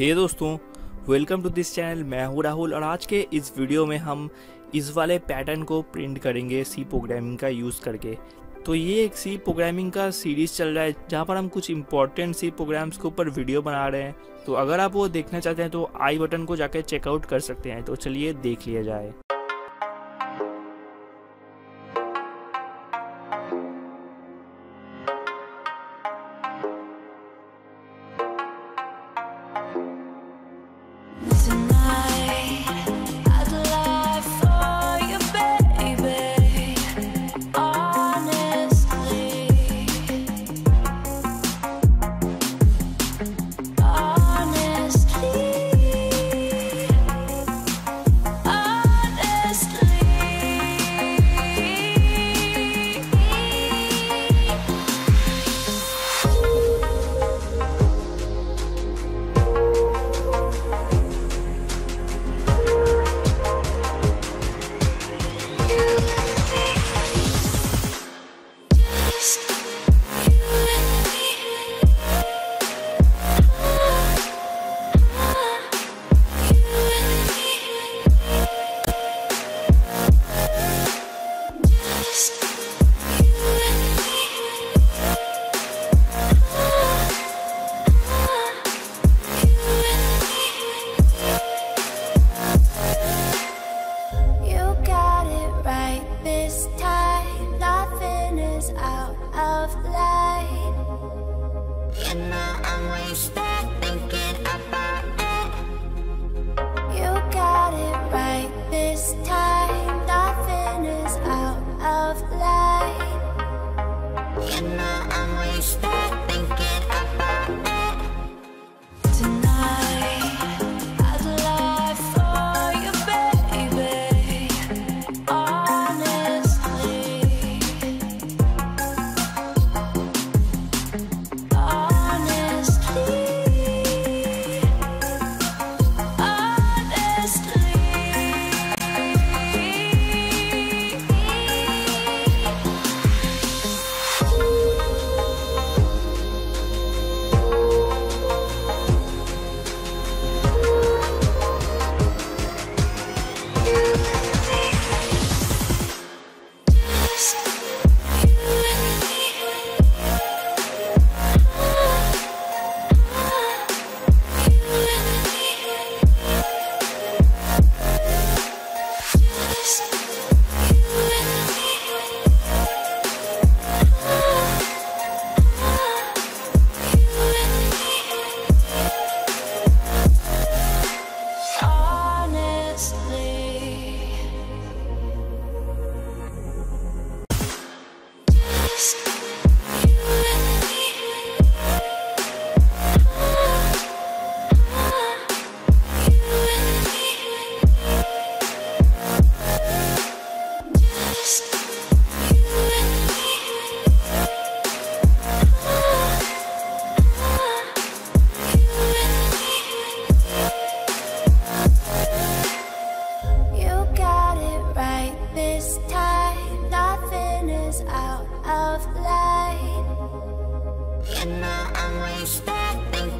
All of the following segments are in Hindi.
हे hey दोस्तों वेलकम टू दिस चैनल मैं हूँ राहुल और आज के इस वीडियो में हम इस वाले पैटर्न को प्रिंट करेंगे सी प्रोग्रामिंग का यूज़ करके। तो ये एक सी प्रोग्रामिंग का सीरीज़ चल रहा है, जहाँ पर हम कुछ इंपॉर्टेंट सी प्रोग्राम्स के ऊपर वीडियो बना रहे हैं। तो अगर आप वो देखना चाहते हैं तो आई बटन को जाकर चेकआउट कर सकते हैं। तो चलिए देख लिया जाए। and now I'm wasted and now I'm wasted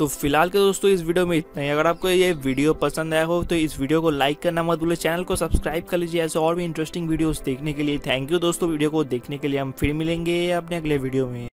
तो फ़िलहाल के दोस्तों, इस वीडियो में इतना ही। अगर आपको ये वीडियो पसंद आया हो तो इस वीडियो को लाइक करना मत भूलिए, चैनल को सब्सक्राइब कर लीजिए, ऐसे और भी इंटरेस्टिंग वीडियोस देखने के लिए। थैंक यू दोस्तों, वीडियो को देखने के लिए हम फिर मिलेंगे अपने अगले वीडियो में।